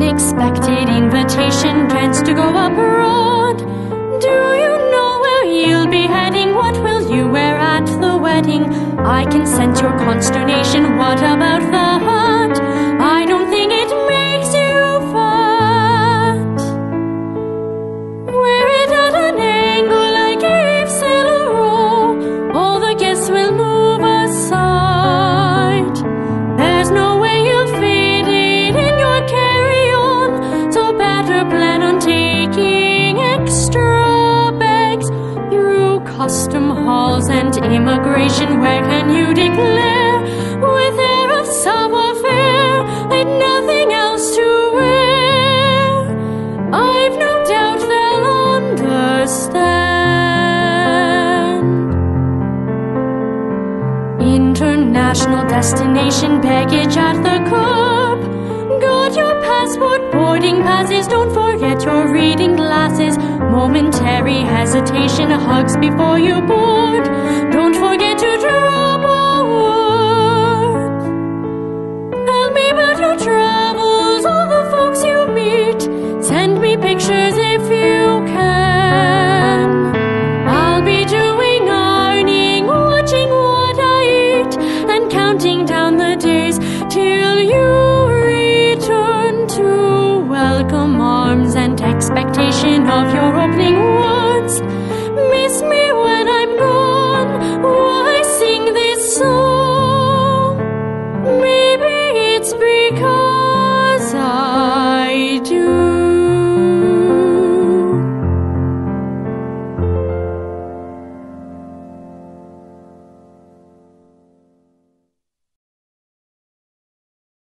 unexpected invitation chance to go abroad. Do you know where you'll be heading? What will you wear at the wedding? I can sense your consternation. What about the hat? Custom and immigration. Where can you declare with air of savoir-faire and nothing else to wear? I've no doubt they'll understand. International destination baggage at the boarding passes. Don't forget your reading glasses. Momentary hesitation, hugs before you board. Don't of your opening words. Miss me